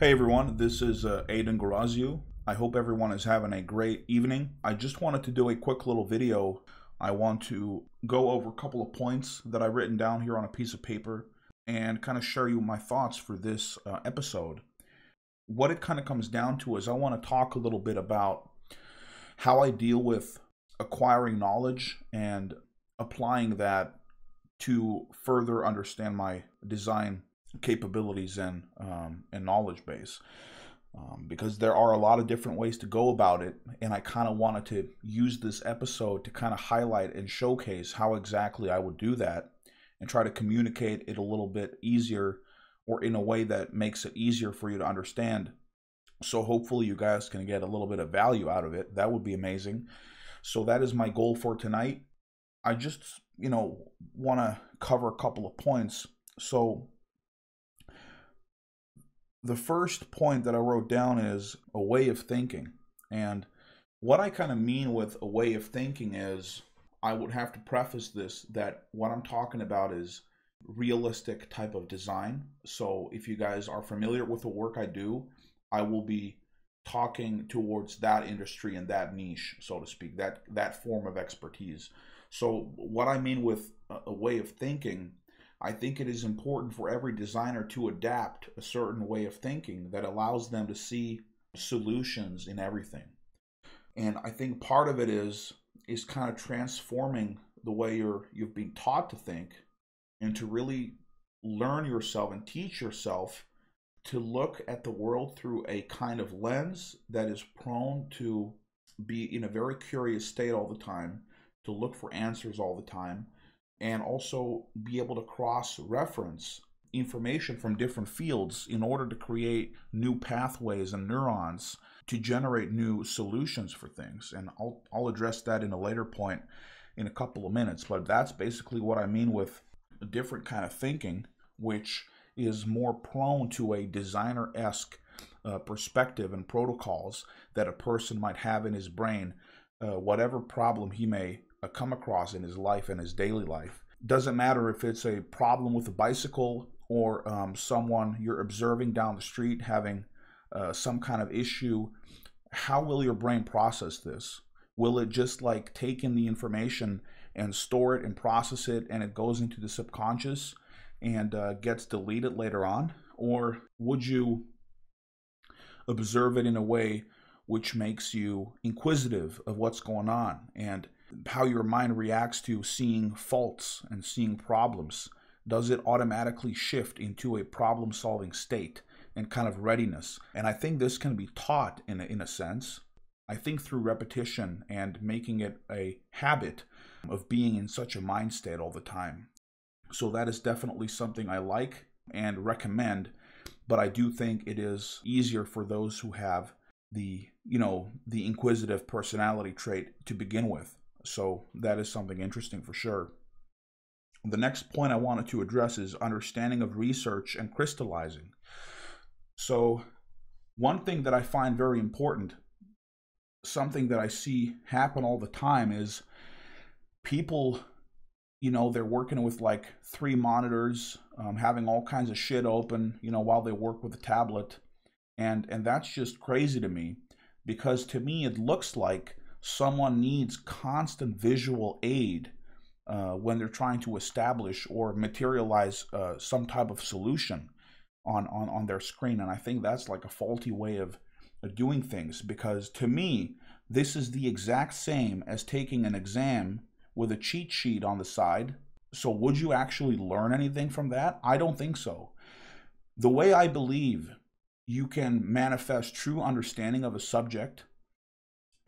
Hey everyone, this is uh, Edon Guraziu. I hope everyone is having a great evening. I just wanted to do a quick little video. I want to go over a couple of points that I've written down here on a piece of paper and kind of share you my thoughts for this uh, episode. What it kind of comes down to is I want to talk a little bit about how I deal with acquiring knowledge and applying that to further understand my design capabilities and um, and knowledge base um, because there are a lot of different ways to go about it and i kind of wanted to use this episode to kind of highlight and showcase how exactly i would do that and try to communicate it a little bit easier or in a way that makes it easier for you to understand. So hopefully you guys can get a little bit of value out of it. That would be amazing. So that is my goal for tonight. I just you know want to cover a couple of points. So the first point that I wrote down is a way of thinking. And what I kind of mean with a way of thinking is I would have to preface this that what I'm talking about is realistic type of design. So if you guys are familiar with the work I do, I will be talking towards that industry and that niche, so to speak, that that form of expertise. So what I mean with a way of thinking I think it is important for every designer to adapt a certain way of thinking that allows them to see solutions in everything. And I think part of it is is kind of transforming the way you're you've been taught to think and to really learn yourself and teach yourself to look at the world through a kind of lens that is prone to be in a very curious state all the time, to look for answers all the time, and also be able to cross reference information from different fields in order to create new pathways and neurons to generate new solutions for things. And I'll, I'll address that in a later point in a couple of minutes. But that's basically what I mean with a different kind of thinking, which is more prone to a designer esque uh, perspective and protocols that a person might have in his brain, uh, whatever problem he may come across in his life and his daily life. Doesn't matter if it's a problem with a bicycle or um, someone you're observing down the street having uh, some kind of issue. How will your brain process this? Will it just like take in the information and store it and process it and it goes into the subconscious and uh, gets deleted later on? Or would you observe it in a way which makes you inquisitive of what's going on and how your mind reacts to seeing faults and seeing problems. Does it automatically shift into a problem solving state and kind of readiness? And I think this can be taught in a, in a sense. I think through repetition and making it a habit of being in such a mind state all the time. So that is definitely something I like and recommend, but I do think it is easier for those who have the, you know, the inquisitive personality trait to begin with. So that is something interesting for sure. The next point I wanted to address is understanding of research and crystallizing. So, one thing that I find very important, something that I see happen all the time, is people, you know, they're working with like three monitors, um, having all kinds of shit open, you know, while they work with a tablet. And, and that's just crazy to me because to me it looks like someone needs constant visual aid uh, when they're trying to establish or materialize uh, some type of solution on, on, on their screen. And I think that's like a faulty way of doing things because to me, this is the exact same as taking an exam with a cheat sheet on the side. So, would you actually learn anything from that? I don't think so. The way I believe you can manifest true understanding of a subject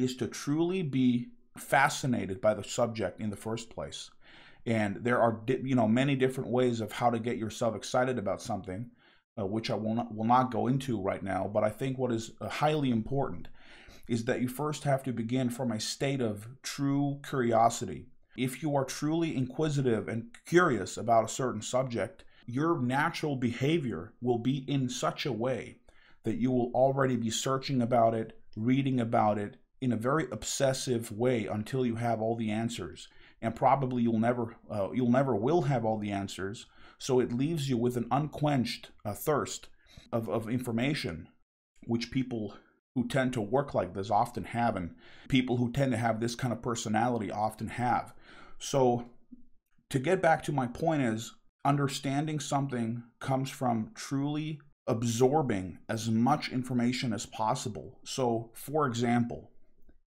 is to truly be fascinated by the subject in the first place. And there are, you know, many different ways of how to get yourself excited about something, uh, which I will not, will not go into right now. But I think what is uh, highly important is that you first have to begin from a state of true curiosity. If you are truly inquisitive and curious about a certain subject, your natural behavior will be in such a way that you will already be searching about it, reading about it, in a very obsessive way until you have all the answers and probably you'll never uh, you'll never will have all the answers so it leaves you with an unquenched uh, thirst of, of information, which people who tend to work like this often have, and people who tend to have this kind of personality often have. So, to get back to my point, is understanding something comes from truly absorbing as much information as possible. So, for example,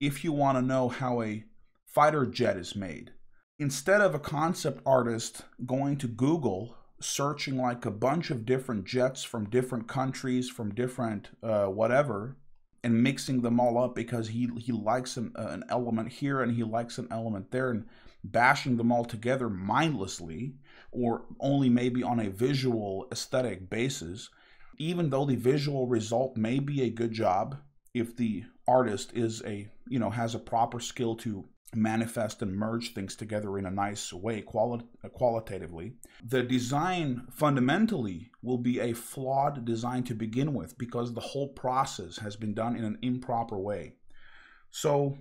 if you want to know how a fighter jet is made, instead of a concept artist going to Google searching like a bunch of different jets from different countries, from different uh, whatever, and mixing them all up because he he likes an, uh, an element here and he likes an element there and bashing them all together mindlessly or only maybe on a visual aesthetic basis even though the visual result may be a good job if the artist is a you know has a proper skill to manifest and merge things together in a nice way quali- qualitatively the design fundamentally will be a flawed design to begin with because the whole process has been done in an improper way. So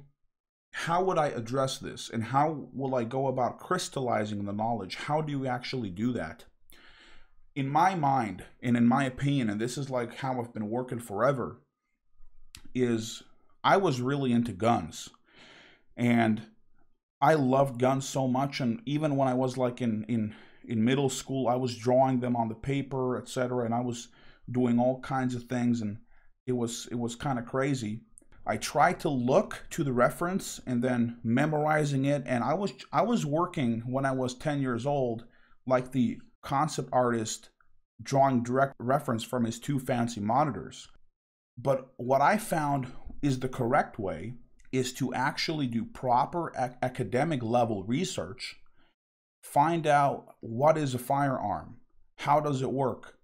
how would i address this and how will i go about crystallizing the knowledge? How do you actually do that? In my mind and in my opinion and this is like how i've been working forever is i was really into guns and I loved guns so much, and even when I was like in in in middle school, I was drawing them on the paper, etc., and I was doing all kinds of things, and it was it was kind of crazy. I tried to look to the reference and then memorizing it, and I was I was working when I was 10 years old, like the concept artist drawing direct reference from his two fancy monitors. But what I found is the correct way is to actually do proper ac- academic level research, find out what is a firearm, how does it work,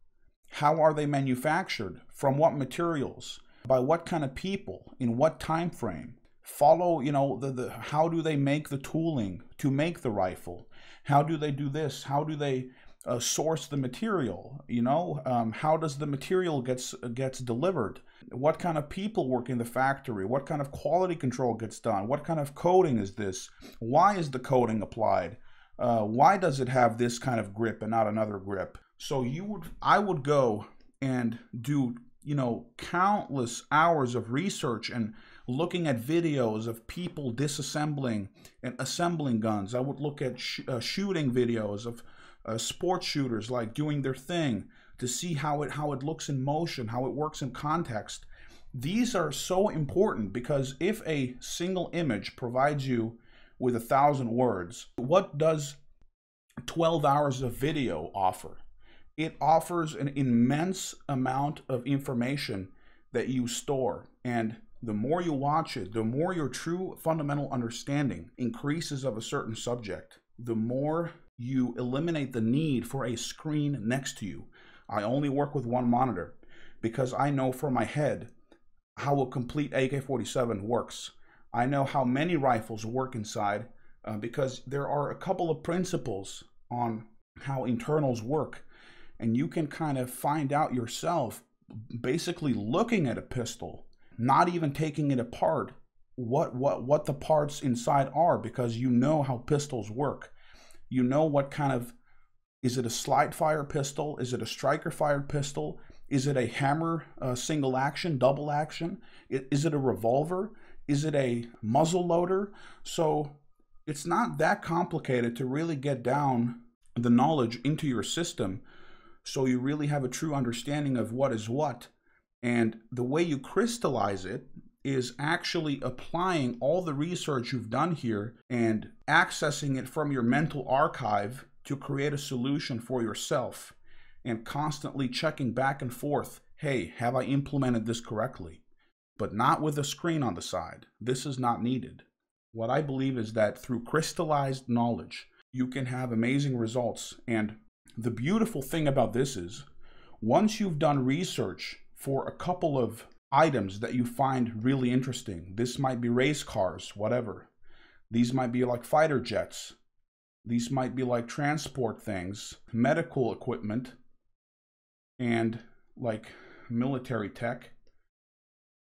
how are they manufactured, from what materials, by what kind of people, in what time frame. Follow, you know, the, the how do they make the tooling to make the rifle? How do they do this? How do they uh, source the material? You know, um, how does the material gets gets delivered? What kind of people work in the factory? What kind of quality control gets done? What kind of coating is this? Why is the coating applied? Uh, why does it have this kind of grip and not another grip? So you would, I would go and do, you know, countless hours of research and looking at videos of people disassembling and assembling guns. I would look at sh- uh, shooting videos of uh, sports shooters like doing their thing to see how it how it looks in motion, how it works in context. These are so important because if a single image provides you with a thousand words, what does 12 hours of video offer? It offers an immense amount of information that you store. And the more you watch it, the more your true fundamental understanding increases of a certain subject, the more you eliminate the need for a screen next to you. I only work with one monitor because I know for my head how a complete AK 47 works. I know how many rifles work inside uh, because there are a couple of principles on how internals work. And you can kind of find out yourself basically looking at a pistol, not even taking it apart, what, what, what the parts inside are because you know how pistols work. You know what kind of is it a slide fire pistol? Is it a striker fired pistol? Is it a hammer uh, single action, double action? Is it a revolver? Is it a muzzle loader? So it's not that complicated to really get down the knowledge into your system so you really have a true understanding of what is what. And the way you crystallize it is actually applying all the research you've done here and accessing it from your mental archive to create a solution for yourself and constantly checking back and forth hey, have I implemented this correctly? But not with a screen on the side. This is not needed. What I believe is that through crystallized knowledge, you can have amazing results. And the beautiful thing about this is once you've done research for a couple of items that you find really interesting, this might be race cars, whatever. These might be like fighter jets. These might be like transport things, medical equipment, and like military tech.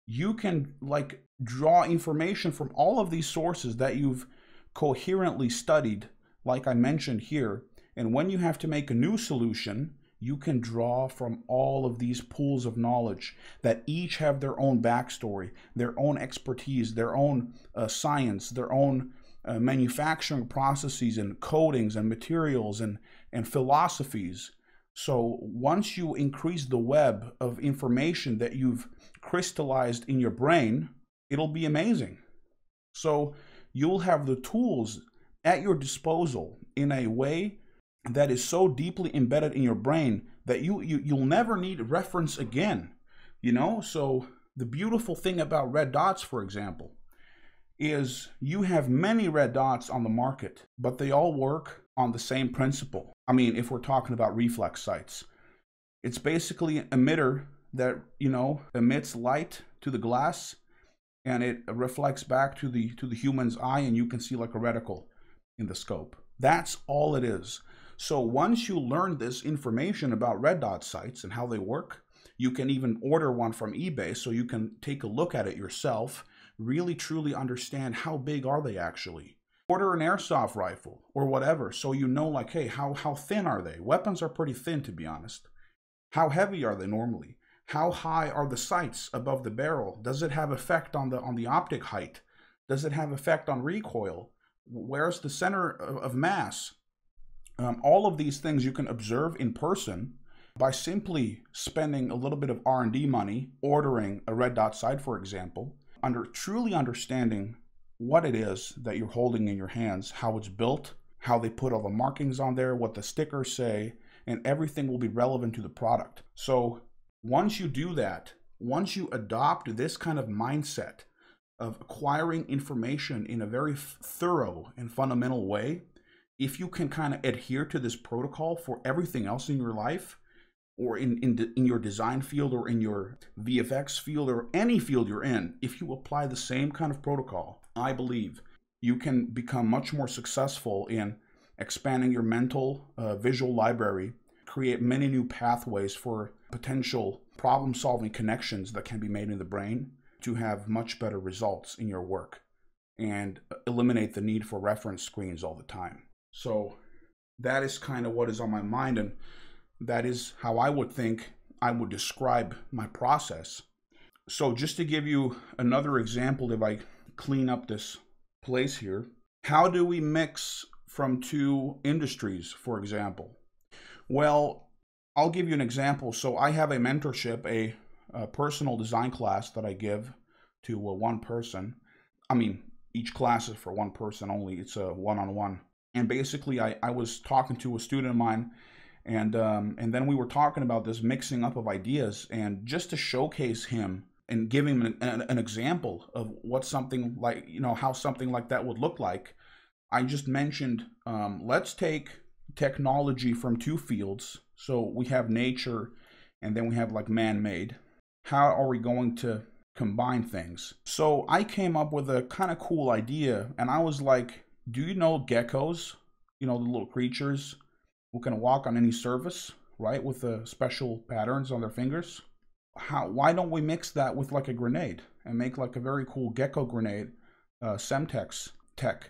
You can like draw information from all of these sources that you've coherently studied, like I mentioned here. And when you have to make a new solution, you can draw from all of these pools of knowledge that each have their own backstory, their own expertise, their own uh, science, their own uh, manufacturing processes and coatings and materials and, and philosophies. So once you increase the web of information that you've crystallized in your brain, it'll be amazing. So you'll have the tools at your disposal in a way that is so deeply embedded in your brain that you, you you'll never need reference again you know? So the beautiful thing about red dots for example is you have many red dots on the market but they all work on the same principle. I mean if we're talking about reflex sights it's basically an emitter that you know emits light to the glass and it reflects back to the to the human's eye and you can see like a reticle in the scope. That's all it is so once you learn this information about red dot sights and how they work, you can even order one from eBay so you can take a look at it yourself, really truly understand how big are they actually. Order an airsoft rifle or whatever so you know like, hey, how, how thin are they? Weapons are pretty thin to be honest. How heavy are they normally? How high are the sights above the barrel? Does it have effect on the on the optic height? Does it have effect on recoil? Where's the center of mass? Um, all of these things you can observe in person by simply spending a little bit of R&D money, ordering a red dot sight, for example, under truly understanding what it is that you're holding in your hands, how it's built, how they put all the markings on there, what the stickers say, and everything will be relevant to the product. So once you do that, once you adopt this kind of mindset of acquiring information in a very thorough and fundamental way, if you can kind of adhere to this protocol for everything else in your life or in, in, in your design field or in your VFX field or any field you're in, if you apply the same kind of protocol, I believe you can become much more successful in expanding your mental uh, visual library, create many new pathways for potential problem solving connections that can be made in the brain to have much better results in your work and eliminate the need for reference screens all the time. So that is kind of what is on my mind, and that is how I would think I would describe my process. So, just to give you another example, if I clean up this place here, how do we mix from two industries, for example? Well, I'll give you an example. So, I have a mentorship, a, a personal design class that I give to uh, one person. I mean, each class is for one person only, it's a one on one and basically I, I was talking to a student of mine and um, and then we were talking about this mixing up of ideas and just to showcase him and give him an, an, an, example of what something like you know how something like that would look like i just mentioned um, let's take technology from two fields. So we have nature and then we have like man-made. How are we going to combine things? So i came up with a kind of cool idea and i was like do you know geckos? You know, the little creatures who can walk on any surface, right? With the special patterns on their fingers. How, why don't we mix that with like a grenade and make like a very cool gecko grenade, uh, Semtex tech.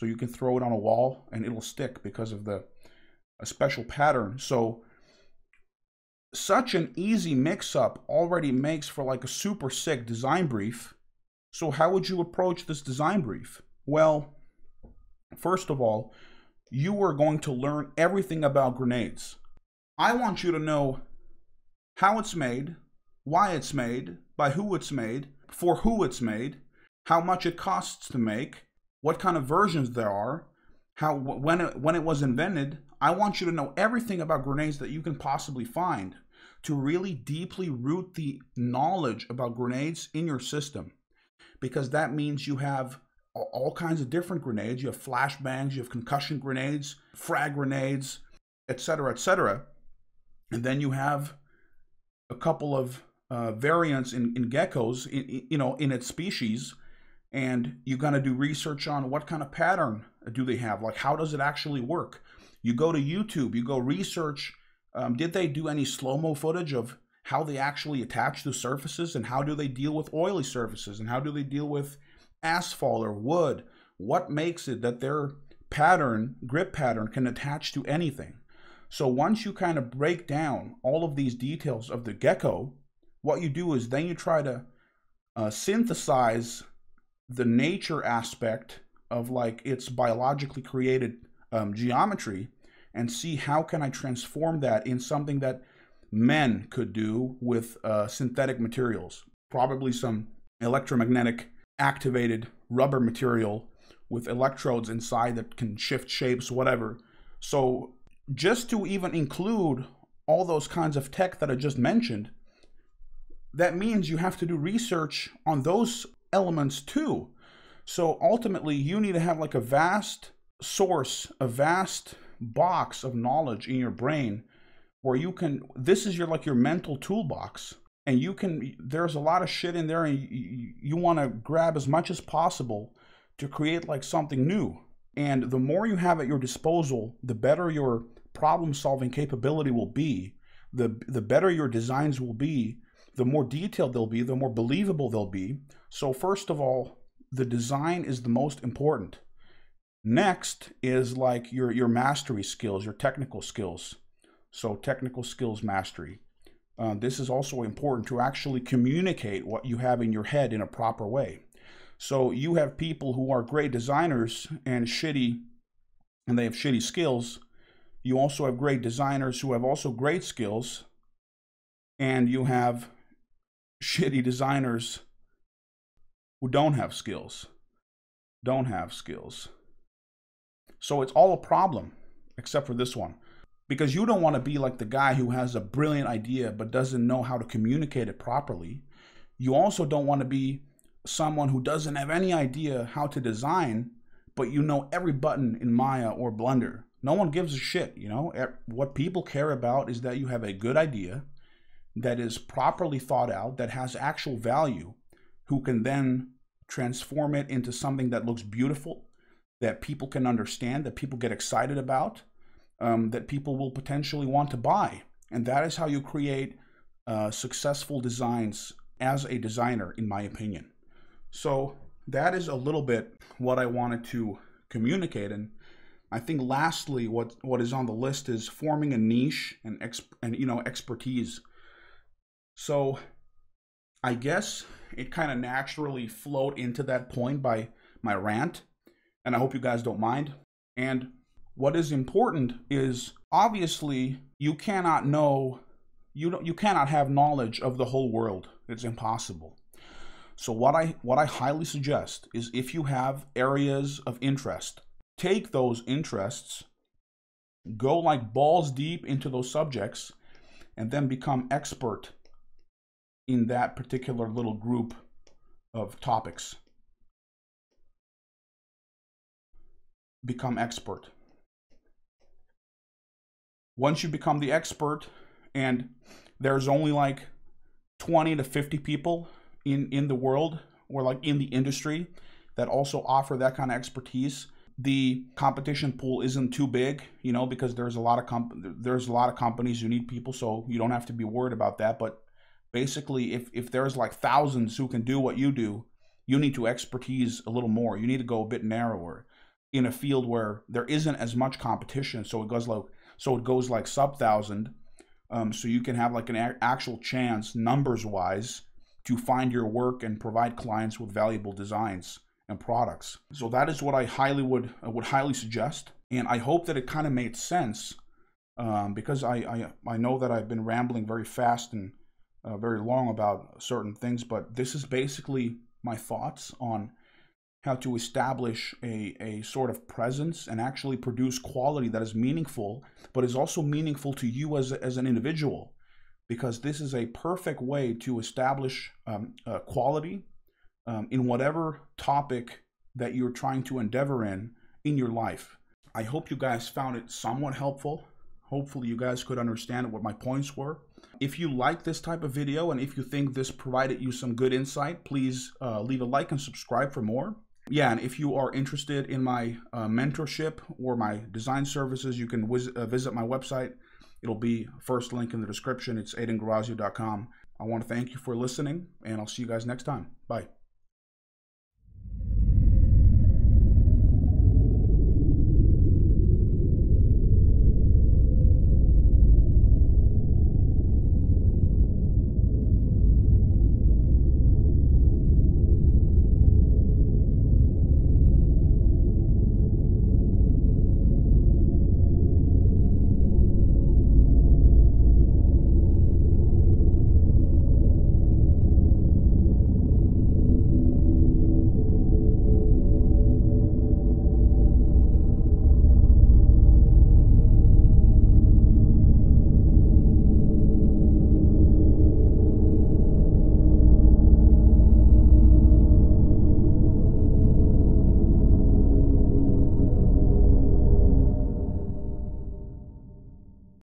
So you can throw it on a wall and it'll stick because of the a special pattern. So such an easy mix up already makes for like a super sick design brief. So how would you approach this design brief? Well, First of all, you are going to learn everything about grenades. I want you to know how it's made, why it's made, by who it's made, for who it's made, how much it costs to make, what kind of versions there are, how when it, when it was invented. I want you to know everything about grenades that you can possibly find to really deeply root the knowledge about grenades in your system because that means you have all kinds of different grenades. You have flashbangs, you have concussion grenades, frag grenades, etc., etc. And then you have a couple of uh, variants in, in geckos, in, you know, in its species, and you got to do research on what kind of pattern do they have, like how does it actually work. You go to YouTube, you go research. Um, did they do any slow mo footage of how they actually attach to surfaces, and how do they deal with oily surfaces, and how do they deal with asphalt or wood? What makes it that their pattern, grip pattern, can attach to anything? So once you kind of break down all of these details of the gecko, what you do is then you try to uh, synthesize the nature aspect of like its biologically created um, geometry and see how can I transform that in something that men could do with uh, synthetic materials, probably some electromagnetic activated rubber material with electrodes inside that can shift shapes, whatever. So just to even include all those kinds of tech that I just mentioned, that means you have to do research on those elements too. So ultimately, you need to have like a vast source, a vast box of knowledge in your brain where you can, this is your like your mental toolbox. And you can, there's a lot of shit in there, and you, you want to grab as much as possible to create like something new. And the more you have at your disposal, the better your problem solving capability will be, the, the better your designs will be, the more detailed they'll be, the more believable they'll be. So, first of all, the design is the most important. Next is like your, your mastery skills, your technical skills. So, technical skills mastery. Uh, this is also important to actually communicate what you have in your head in a proper way. So, you have people who are great designers and shitty, and they have shitty skills. You also have great designers who have also great skills, and you have shitty designers who don't have skills. Don't have skills. So it's all a problem, except for this one. Because you don't want to be like the guy who has a brilliant idea but doesn't know how to communicate it properly. You also don't want to be someone who doesn't have any idea how to design, but you know every button in Maya or Blender. No one gives a shit, you know? What people care about is that you have a good idea that is properly thought out, that has actual value, who can then transform it into something that looks beautiful, that people can understand, that people get excited about, um, that people will potentially want to buy. And that is how you create uh, successful designs as a designer, in my opinion. So that is a little bit what I wanted to communicate. And I think lastly, what, what is on the list is forming a niche and, exp- and you know expertise. So I guess it kind of naturally flowed into that point by my rant, and I hope you guys don't mind. And what is important is obviously you cannot know you you cannot have knowledge of the whole world. It's impossible. So what I what I highly suggest is if you have areas of interest, take those interests, go like balls deep into those subjects, and then become expert in that particular little group of topics. Become expert. Once you become the expert, and there's only like 20 to 50 people in, in the world or like in the industry that also offer that kind of expertise, the competition pool isn't too big, you know, because there's a lot of comp- there's a lot of companies who need people, so you don't have to be worried about that. But basically if if there's like thousands who can do what you do you need to expertise a little more you need to go a bit narrower in a field where there isn't as much competition so it goes like so it goes like sub thousand. Um, so you can have like an actual chance numbers wise to find your work and provide clients with valuable designs and products. So that is what i highly would uh, would highly suggest. And i hope that it kind of made sense um, because I, I i know that i've been rambling very fast and uh, very long about certain things, but this is basically my thoughts on how to establish a, a sort of presence and actually produce quality that is meaningful, but is also meaningful to you as, as an individual. Because this is a perfect way to establish um, uh, quality um, in whatever topic that you're trying to endeavor in in your life. I hope you guys found it somewhat helpful. Hopefully, you guys could understand what my points were. If you like this type of video and if you think this provided you some good insight, please uh, leave a like and subscribe for more. Yeah, and if you are interested in my uh, mentorship or my design services, you can uh, visit my website. It'll be first link in the description. It's edonguraziu.com. I want to thank you for listening, and I'll see you guys next time. Bye.